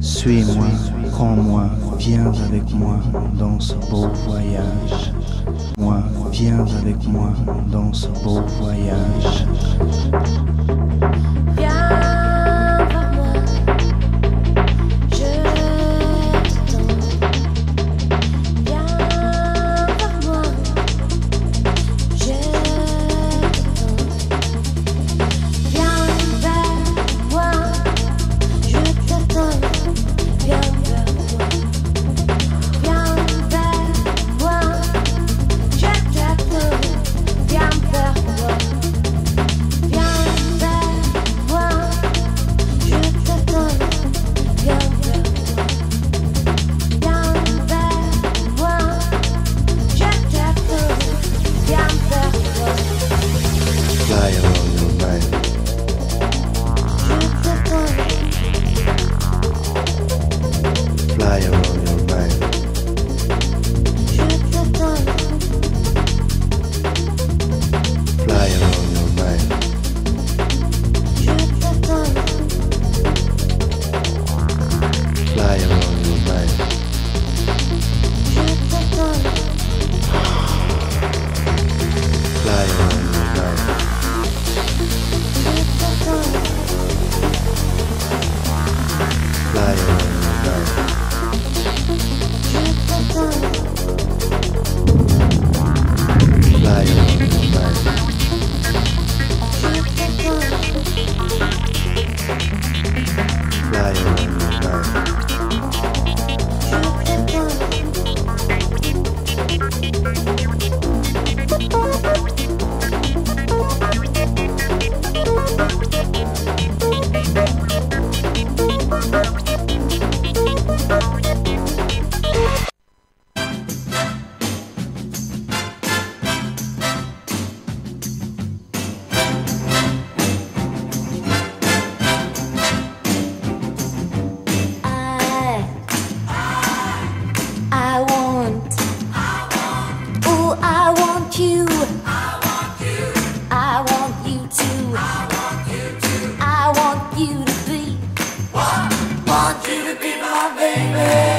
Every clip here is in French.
Suis-moi, prends-moi, viens avec moi dans ce beau voyage. Moi, viens avec moi dans ce beau voyage. baby.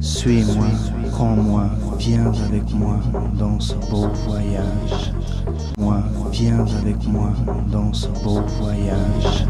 Suis-moi, prends-moi, viens avec moi dans ce beau voyage. Moi, viens avec moi dans ce beau voyage.